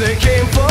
they came for.